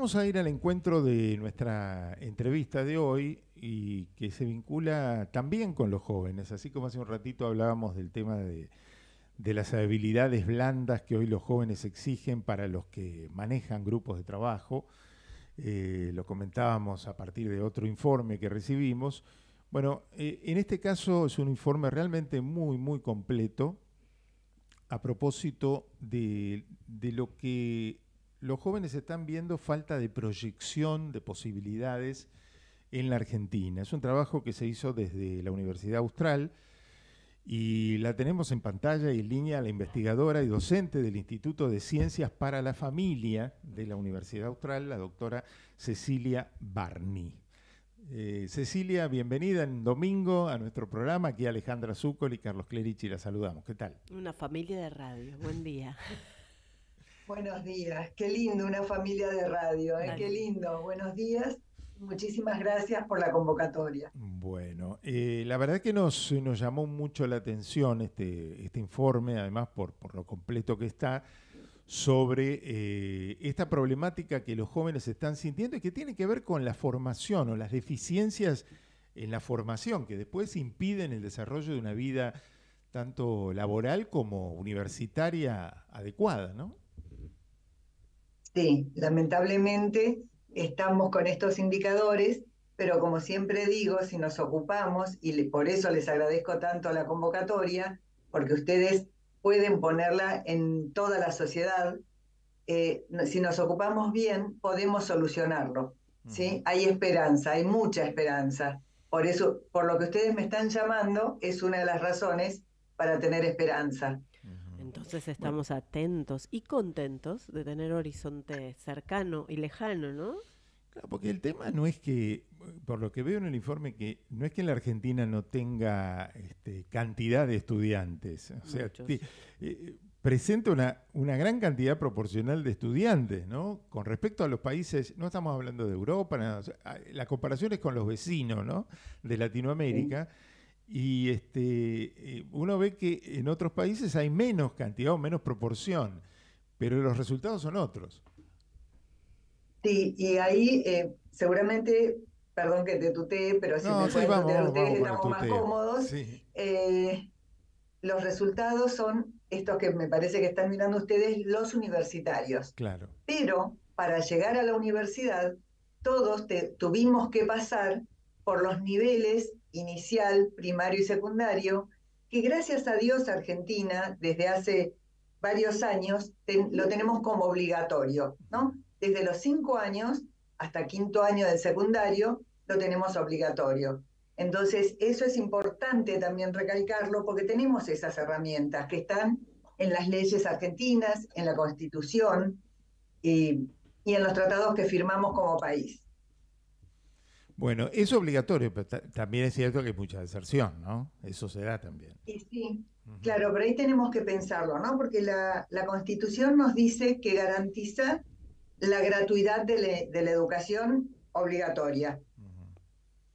Vamos a ir al encuentro de nuestra entrevista de hoy y que se vincula también con los jóvenes, así como hace un ratito hablábamos del tema de, las habilidades blandas que hoy los jóvenes exigen para los que manejan grupos de trabajo. Eh, lo comentábamos a partir de otro informe que recibimos. Bueno, eh, en este caso es un informe realmente muy, muy completo a propósito de, de lo que los jóvenes están viendo falta de proyección de posibilidades en la Argentina. Es un trabajo que se hizo desde la Universidad Austral y la tenemos en pantalla y en línea la investigadora y docente del Instituto de Ciencias para la Familia de la Universidad Austral, la doctora Cecilia Barni. Eh, Cecilia, bienvenida en domingo a nuestro programa. Aquí Alejandra Zúcol y Carlos Clerici la saludamos. ¿Qué tal? Una familia de radio. Buen día. Buenos días, qué lindo una familia de radio, ¿eh? qué lindo. Buenos días, muchísimas gracias por la convocatoria. Bueno, eh, la verdad que nos, nos llamó mucho la atención este, este informe, además por, por lo completo que está, sobre eh, esta problemática que los jóvenes están sintiendo y que tiene que ver con la formación o las deficiencias en la formación que después impiden el desarrollo de una vida tanto laboral como universitaria adecuada, ¿no? Sí, lamentablemente estamos con estos indicadores, pero como siempre digo, si nos ocupamos, y por eso les agradezco tanto la convocatoria, porque ustedes pueden ponerla en toda la sociedad, eh, si nos ocupamos bien, podemos solucionarlo. ¿sí? Hay esperanza, hay mucha esperanza. Por eso, por lo que ustedes me están llamando, es una de las razones para tener esperanza. Entonces estamos atentos y contentos de tener horizonte cercano y lejano, ¿no? Claro, porque el tema no es que, por lo que veo en el informe, que no es que en la Argentina no tenga este, cantidad de estudiantes. O sea, eh, presenta una, una gran cantidad proporcional de estudiantes, ¿no? Con respecto a los países, no estamos hablando de Europa, la comparación es con los vecinos, ¿no? De Latinoamérica. Y este, eh, uno ve que en otros países hay menos cantidad o menos proporción, pero los resultados son otros. Sí, y ahí eh, seguramente, perdón que te tutee, pero si me pueden tutear ustedes, estamos más cómodos. Eh, los resultados son estos que me parece que están mirando ustedes, los universitarios. Claro. Pero para llegar a la universidad, todos tuvimos que pasar por los niveles inicial, primario y secundario, que gracias a Dios Argentina, desde hace varios años, lo tenemos como obligatorio, ¿no? Desde los cinco años hasta quinto año del secundario, lo tenemos obligatorio. Entonces, eso es importante también recalcarlo porque tenemos esas herramientas que están en las leyes argentinas, en la Constitución y en los tratados que firmamos como país. Bueno, es obligatorio, pero también es cierto que hay mucha deserción, ¿no? Eso se da también. sí, claro, pero ahí tenemos que pensarlo, ¿no? Porque la, Constitución nos dice que garantiza la gratuidad de, la educación obligatoria.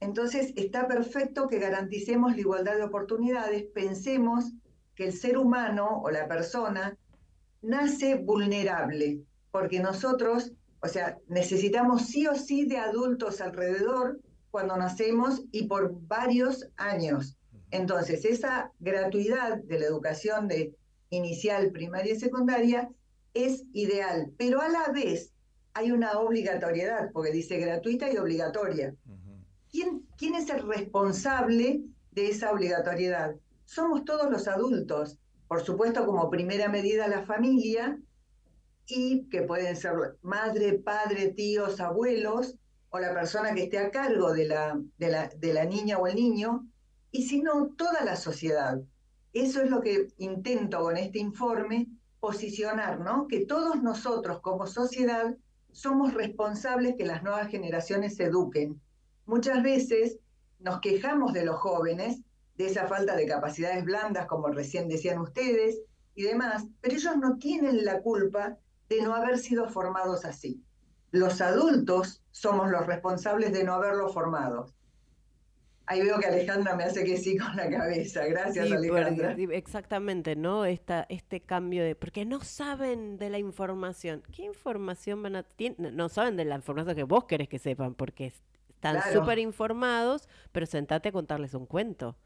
Entonces, está perfecto que garanticemos la igualdad de oportunidades, pensemos que el ser humano o la persona nace vulnerable, porque nosotros o sea, necesitamos sí o sí de adultos alrededor cuando nacemos y por varios años. Entonces, esa gratuidad de la educación de inicial, primaria y secundaria es ideal, pero a la vez hay una obligatoriedad, porque dice gratuita y obligatoria. ¿Quién, ¿Quién es el responsable de esa obligatoriedad? Somos todos los adultos. Por supuesto, como primera medida la familia, y que pueden ser madre, padre, tíos, abuelos o la persona que esté a cargo de la, de la, de la niña o el niño, y si no, toda la sociedad. Eso es lo que intento con este informe, posicionar, ¿no? Que todos nosotros como sociedad somos responsables que las nuevas generaciones se eduquen. Muchas veces nos quejamos de los jóvenes, de esa falta de capacidades blandas, como recién decían ustedes, y demás, pero ellos no tienen la culpa de no haber sido formados así. Los adultos somos los responsables de no haberlo formado. Ahí veo que Alejandra me hace que sí con la cabeza. Gracias, Alejandra. exactamente, ¿no? Esta, este cambio de. Porque no saben de la información. ¿Qué información van a.? No saben de la información que vos querés que sepan, porque están súper informados, pero sentate a contarles un cuento.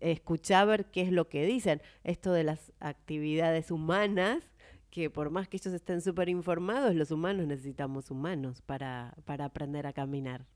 Escuchá a ver qué es lo que dicen. Esto de las actividades humanas, que por más que ellos estén súper informados, los humanos necesitamos humanos para, para aprender a caminar.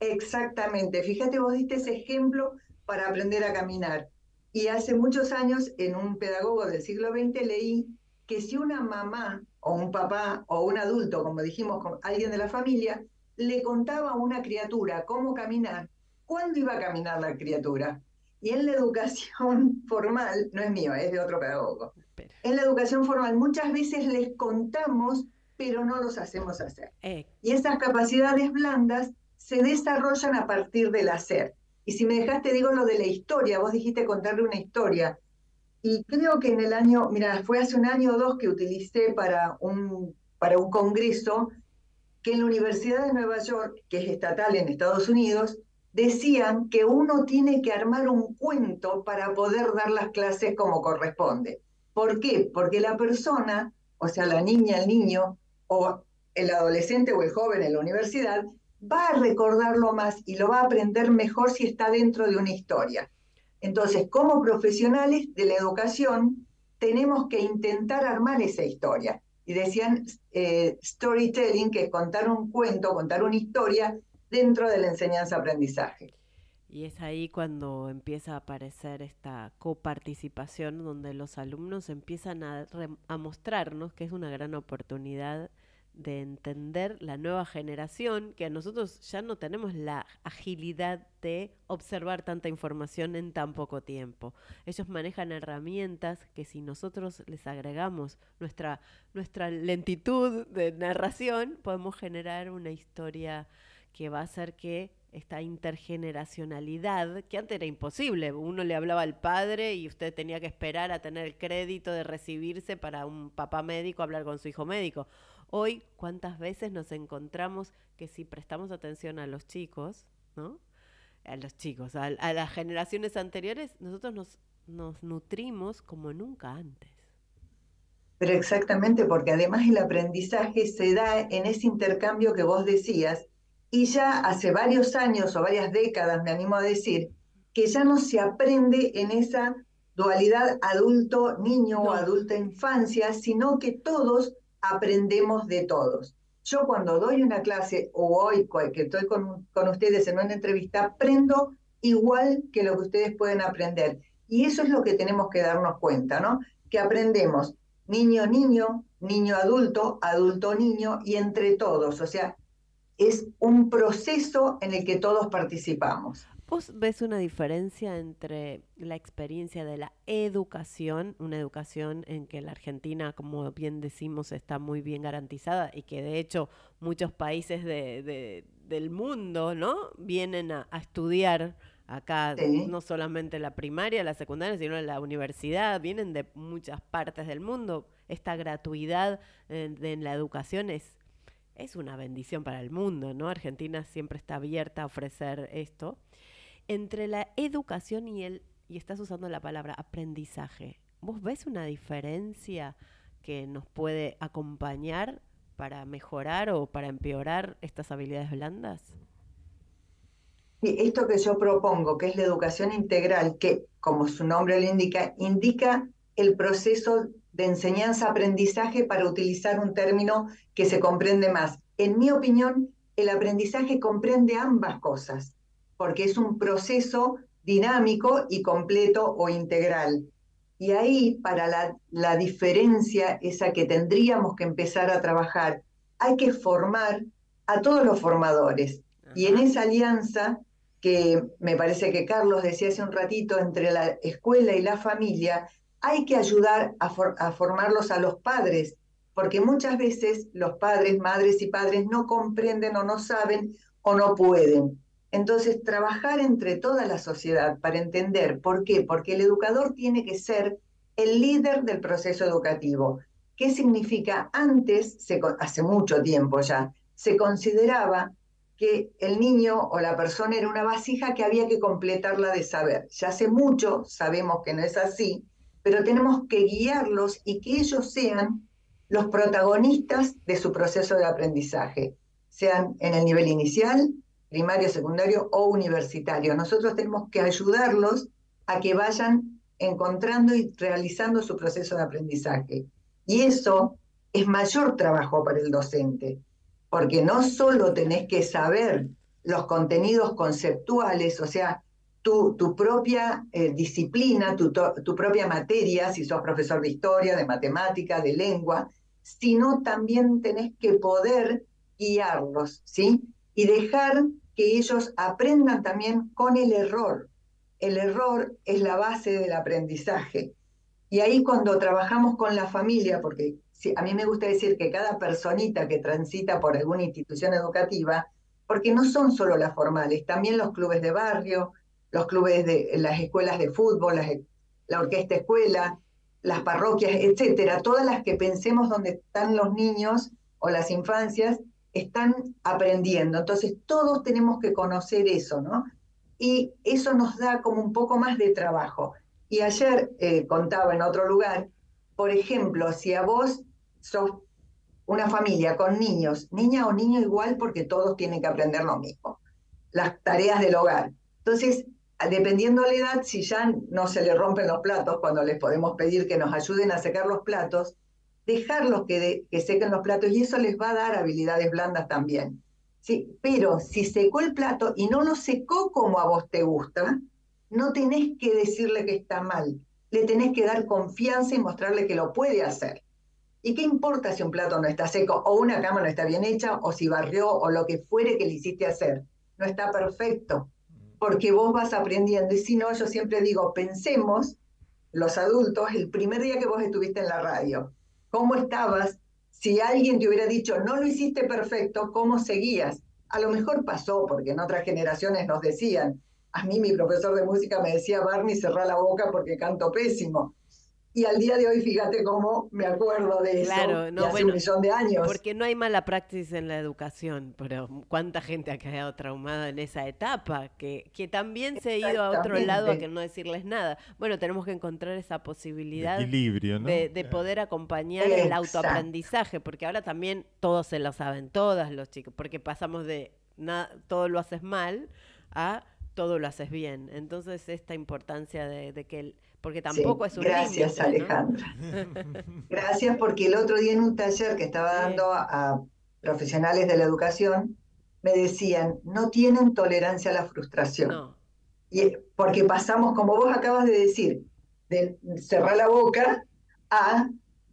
Exactamente. Fíjate, vos diste ese ejemplo para aprender a caminar. Y hace muchos años, en un pedagogo del siglo XX, leí que si una mamá o un papá o un adulto, como dijimos, alguien de la familia, le contaba a una criatura cómo caminar, ¿cuándo iba a caminar la criatura? Y en la educación formal, no es mío, es de otro pedagogo. En la educación formal muchas veces les contamos, pero no los hacemos hacer. Eh. Y esas capacidades blandas se desarrollan a partir del hacer. Y si me dejaste, digo lo de la historia, vos dijiste contarle una historia. Y creo que en el año, mira, fue hace un año o dos que utilicé para un, para un congreso que en la Universidad de Nueva York, que es estatal en Estados Unidos, decían que uno tiene que armar un cuento para poder dar las clases como corresponde. ¿Por qué? Porque la persona, o sea, la niña, el niño, o el adolescente o el joven en la universidad, va a recordarlo más y lo va a aprender mejor si está dentro de una historia. Entonces, como profesionales de la educación, tenemos que intentar armar esa historia. Y decían eh, storytelling, que es contar un cuento, contar una historia dentro de la enseñanza-aprendizaje. Y es ahí cuando empieza a aparecer esta coparticipación, donde los alumnos empiezan a, a mostrarnos que es una gran oportunidad de entender la nueva generación, que nosotros ya no tenemos la agilidad de observar tanta información en tan poco tiempo. Ellos manejan herramientas que si nosotros les agregamos nuestra, nuestra lentitud de narración, podemos generar una historia que va a hacer que esta intergeneracionalidad, que antes era imposible, uno le hablaba al padre y usted tenía que esperar a tener el crédito de recibirse para un papá médico hablar con su hijo médico. Hoy, ¿cuántas veces nos encontramos que si prestamos atención a los chicos, ¿no? A los chicos, a, las generaciones anteriores, nosotros nos, nos nutrimos como nunca antes. Pero exactamente, porque además el aprendizaje se da en ese intercambio que vos decías, y ya hace varios años o varias décadas, me animo a decir, que ya no se aprende en esa dualidad adulto-niño o adulta-infancia, sino que todos aprendemos de todos. Yo cuando doy una clase o hoy que estoy con, con ustedes en una entrevista, aprendo igual que lo que ustedes pueden aprender. Y eso es lo que tenemos que darnos cuenta, ¿no? Que aprendemos niño, niño, niño, adulto, adulto, niño y entre todos. O sea, es un proceso en el que todos participamos. ¿Vos ves una diferencia entre la experiencia de la educación, una educación en que la Argentina, como bien decimos, está muy bien garantizada y que de hecho muchos países del mundo, ¿no? Vienen a, estudiar acá, no solamente la primaria, la secundaria, sino la universidad, vienen de muchas partes del mundo. Esta gratuidad en la educación es es una bendición para el mundo, ¿no? Argentina siempre está abierta a ofrecer esto entre la educación y el, y estás usando la palabra aprendizaje, ¿vos ves una diferencia que nos puede acompañar para mejorar o para empeorar estas habilidades blandas? esto que yo propongo, que es la educación integral, que como su nombre lo indica, indica el proceso de enseñanza-aprendizaje para utilizar un término que se comprende más. En mi opinión, el aprendizaje comprende ambas cosas porque es un proceso dinámico y completo o integral. Y ahí, para la, la diferencia esa que tendríamos que empezar a trabajar, hay que formar a todos los formadores. Y en esa alianza, que me parece que Carlos decía hace un ratito, entre la escuela y la familia, hay que ayudar a, formarlos a los padres, porque muchas veces los padres, madres y padres no comprenden o no saben o no pueden. Entonces, trabajar entre toda la sociedad para entender por qué, porque el educador tiene que ser el líder del proceso educativo. ¿Qué significa? Antes, hace mucho tiempo ya, se consideraba que el niño o la persona era una vasija que había que completarla de saber. Ya hace mucho sabemos que no es así, pero tenemos que guiarlos y que ellos sean los protagonistas de su proceso de aprendizaje, sean en el nivel inicial, primario, secundario o universitario. Nosotros tenemos que ayudarlos a que vayan encontrando y realizando su proceso de aprendizaje. Y eso es mayor trabajo para el docente, porque no solo tenés que saber los contenidos conceptuales, o sea, tu, propia eh, disciplina, tu, propia materia, si sos profesor de historia, de matemática, de lengua, sino también tenés que poder guiarlos, ¿sí? Y dejar que ellos aprendan también con el error. El error es la base del aprendizaje. Y ahí cuando trabajamos con la familia, porque a mí me gusta decir que cada personita que transita por alguna institución educativa, porque no son solo las formales, también los clubes de barrio, los clubes de las escuelas de fútbol, la orquesta escuela, las parroquias, etcétera, todas las que pensemos donde están los niños o las infancias, están aprendiendo. Entonces, todos tenemos que conocer eso, ¿no? Y eso nos da como un poco más de trabajo. Y ayer eh, contaba en otro lugar, por ejemplo, si a vos sos una familia con niños, niña o niño igual, porque todos tienen que aprender lo mismo, las tareas del hogar. Entonces, dependiendo de la edad, si ya no se le rompen los platos, cuando les podemos pedir que nos ayuden a secar los platos, dejarlos que, que sequen los platos y eso les va a dar habilidades blandas también. Sí, pero si secó el plato y no lo secó como a vos te gusta, no tenés que decirle que está mal, le tenés que dar confianza y mostrarle que lo puede hacer. ¿Y qué importa si un plato no está seco o una cama no está bien hecha o si barrió o lo que fuere que le hiciste hacer? No está perfecto porque vos vas aprendiendo. Y si no, yo siempre digo, pensemos, los adultos, el primer día que vos estuviste en la radio, ¿cómo estabas? Si alguien te hubiera dicho, no lo hiciste perfecto, ¿cómo seguías? A lo mejor pasó, porque en otras generaciones nos decían, a mí mi profesor de música me decía, Barney, cerrá la boca porque canto pésimo. Y al día de hoy, fíjate cómo me acuerdo de eso. Claro, no, hace un millón de años. Porque no hay mala praxis en la educación, pero cuánta gente ha quedado traumada en esa etapa, que, que también se ha ido a otro lado a que no decirles nada. Bueno, tenemos que encontrar esa posibilidad de, de, poder acompañar el autoaprendizaje, porque ahora también todos se lo saben, todas los chicos, porque pasamos de nada, todo lo haces mal a todo lo haces bien. Entonces, esta importancia de, de que el porque tampoco es un Gracias, Alejandra. gracias porque el otro día en un taller que estaba dando a, profesionales de la educación, me decían, no tienen tolerancia a la frustración. Y, porque pasamos, como vos acabas de decir, de cerrar la boca a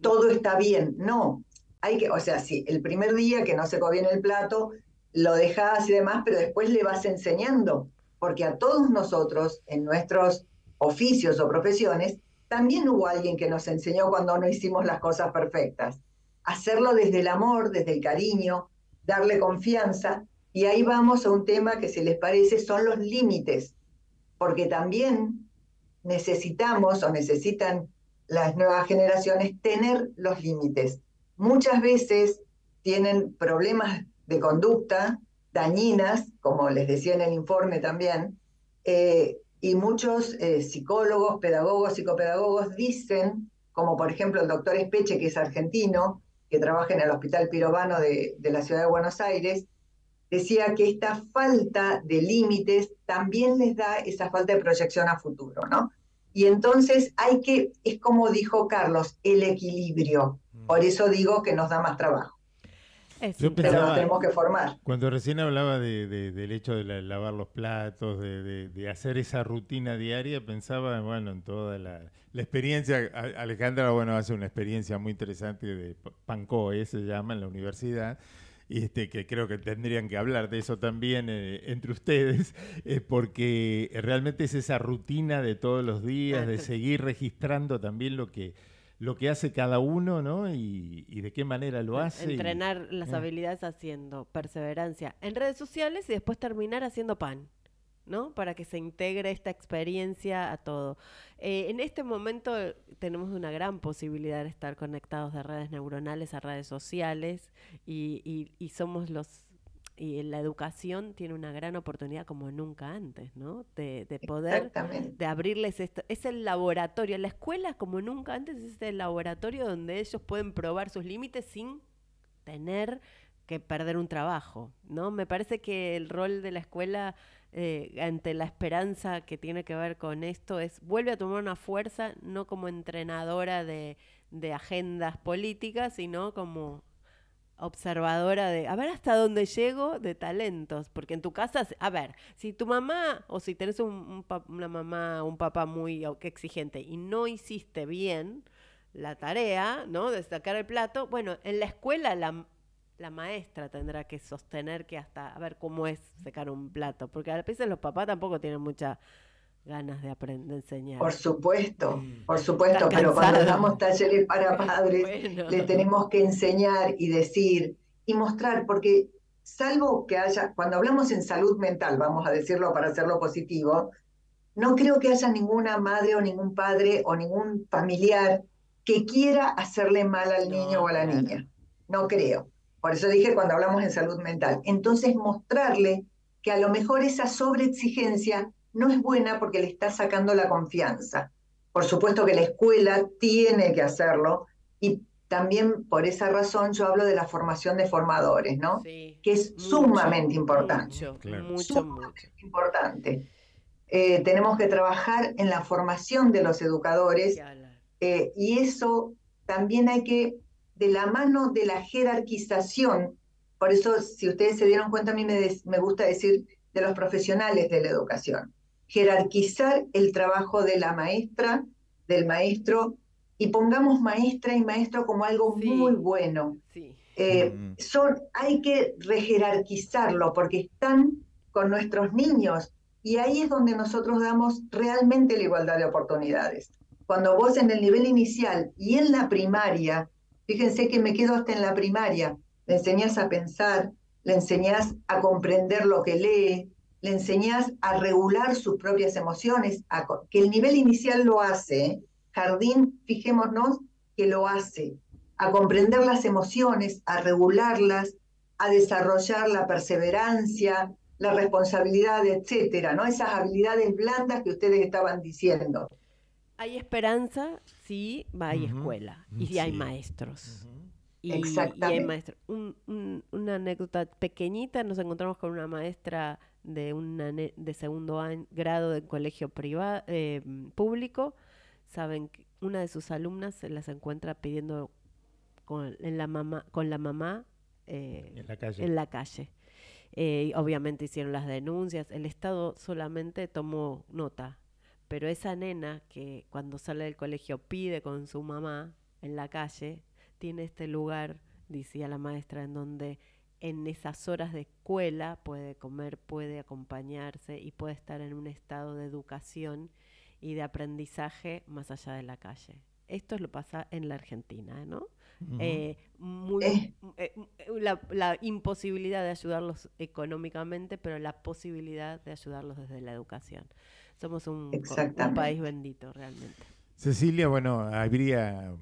todo está bien. No, hay que, o sea, sí, el primer día que no se bien el plato, lo dejás y demás, pero después le vas enseñando, porque a todos nosotros, en nuestros oficios o profesiones, también hubo alguien que nos enseñó cuando no hicimos las cosas perfectas. Hacerlo desde el amor, desde el cariño, darle confianza. Y ahí vamos a un tema que, si les parece, son los límites, porque también necesitamos o necesitan las nuevas generaciones tener los límites. Muchas veces tienen problemas de conducta dañinas, como les decía en el informe también, eh, y muchos eh, psicólogos, pedagogos, psicopedagogos dicen, como por ejemplo el doctor Espeche, que es argentino, que trabaja en el Hospital Pirovano de, de la Ciudad de Buenos Aires, decía que esta falta de límites también les da esa falta de proyección a futuro, ¿no? Y entonces hay que, es como dijo Carlos, el equilibrio. Por eso digo que nos da más trabajo. Yo pensaba, tenemos que formar. Cuando recién hablaba de, del hecho de lavar los platos, de, hacer esa rutina diaria, pensaba, bueno, en toda la, experiencia. Alejandra, bueno, hace una experiencia muy interesante de Pancoe, se llama, en la universidad. Y este, que creo que tendrían que hablar de eso también eh, entre ustedes, eh, porque realmente es esa rutina de todos los días, de seguir registrando también lo que, lo que hace cada uno, ¿no? Y, de qué manera lo hace. Entrenar las eh. habilidades haciendo perseverancia en redes sociales y después terminar haciendo pan. ¿no? Para que se integre esta experiencia a todo. Eh, en este momento tenemos una gran posibilidad de estar conectados de redes neuronales a redes sociales y, y somos los y la educación tiene una gran oportunidad como nunca antes, ¿no? De, de poder, de abrirles esto. Es el laboratorio, la escuela como nunca antes es el laboratorio donde ellos pueden probar sus límites sin tener que perder un trabajo, ¿no? Me parece que el rol de la escuela eh, ante la esperanza que tiene que ver con esto es vuelve a tomar una fuerza no como entrenadora de, de agendas políticas, sino como observadora de a ver hasta dónde llego de talentos, porque en tu casa, a ver, si tu mamá o si tenés un, una mamá, un papá muy exigente y no hiciste bien la tarea, ¿no? De sacar el plato, bueno, en la escuela la, la maestra tendrá que sostener que hasta a ver cómo es sacar un plato, porque a veces los papás tampoco tienen mucha ganas de aprender, a enseñar. Por supuesto, por supuesto, pero cuando damos talleres para padres, le tenemos que enseñar y decir y mostrar, porque salvo que haya, cuando hablamos en salud mental, vamos a decirlo para hacerlo positivo, no creo que haya ninguna madre o ningún padre o ningún familiar que quiera hacerle mal al niño o a la niña. No creo. Por eso dije cuando hablamos en salud mental. Entonces, mostrarle que a lo mejor esa sobreexigencia no es buena porque le está sacando la confianza. Por supuesto que la escuela tiene que hacerlo y también por esa razón yo hablo de la formación de formadores, ¿no? que es sumamente importante. Mucho, mucho, importante. Eh, tenemos que trabajar en la formación de los educadores eh, y eso también hay que, de la mano de la jerarquización, por eso si ustedes se dieron cuenta, a mí me, me gusta decir de los profesionales de la educación jerarquizar el trabajo de la maestra, del maestro, y pongamos maestra y maestro como algo muy bueno. Eh, mm. son, hay que rejerarquizarlo porque están con nuestros niños y ahí es donde nosotros damos realmente la igualdad de oportunidades. Cuando vos en el nivel inicial y en la primaria, fíjense que me quedo hasta en la primaria, le enseñás a pensar, le enseñás a comprender lo que lee, le enseñás a regular sus propias emociones, que el nivel inicial lo hace, ¿eh? jardín, fijémonos que lo hace, a comprender las emociones, a regularlas, a desarrollar la perseverancia, la responsabilidad, etcétera, ¿no? Esas habilidades blandas que ustedes estaban diciendo. Hay esperanza si va hay escuela y si hay maestros. Y, hay maestros. una anécdota pequeñita, nos encontramos con una maestra de, una de segundo grado de colegio privado, eh, público, saben que una de sus alumnas se las encuentra pidiendo con, en la, mamá, con la mamá eh, en la calle. En la calle. Eh, obviamente hicieron las denuncias, el Estado solamente tomó nota, pero esa nena que cuando sale del colegio pide con su mamá en la calle, tiene este lugar, decía la maestra, en donde en esas horas de escuela puede comer, puede acompañarse y puede estar en un estado de educación y de aprendizaje más allá de la calle. Esto es lo pasa en la Argentina, ¿no? Eh, eh. Eh, la, imposibilidad de ayudarlos económicamente, pero la posibilidad de ayudarlos desde la educación. Somos un, un país bendito, realmente. Cecilia, bueno, habría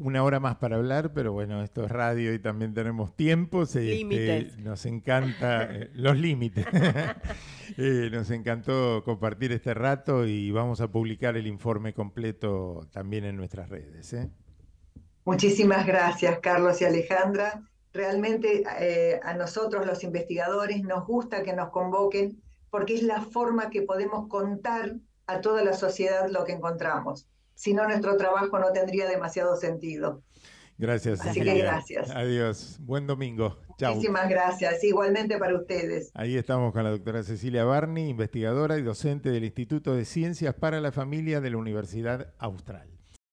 una hora más para hablar, pero bueno, esto es radio y también tenemos tiempos. Este, nos encanta eh, los límites. Eh, nos encantó compartir este rato y vamos a publicar el informe completo también en nuestras redes. ¿eh? Muchísimas gracias, Carlos y Alejandra. Realmente a nosotros los investigadores nos gusta que nos convoquen porque es la forma que podemos contar a toda la sociedad lo que encontramos si no nuestro trabajo no tendría demasiado sentido. Gracias. Así que gracias. Adiós. Buen domingo. Chao. Muchísimas gracias. Igualmente para ustedes. Ahí estamos con la doctora Cecilia Barney, investigadora y docente del Instituto de Ciencias para la Familia de la Universidad Austral.